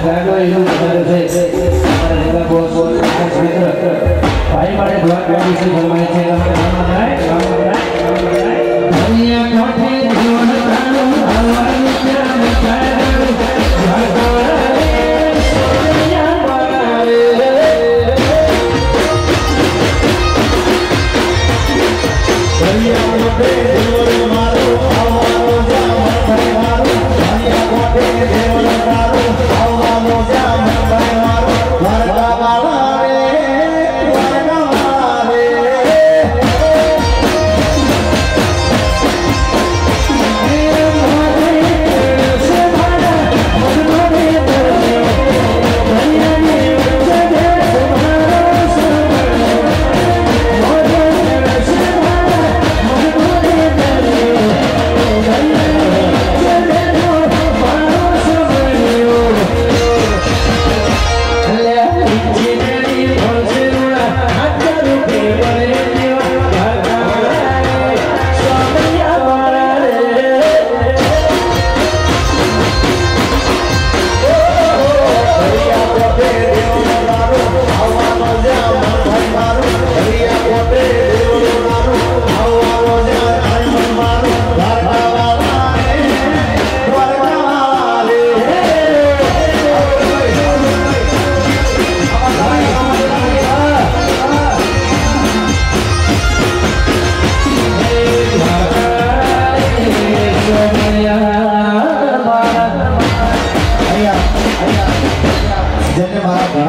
ગાડો એનું વધારે છે મારા બધા બોસ બોસ મિત્ર ભાઈ માટે ભલા ગાડી છે ફરમાય છે રામ રાય રામ રાય દુનિયા કોઠે જીવન તારું ભગવાન ક્યાં બતાડું ભગવાન Yeah. Deve é.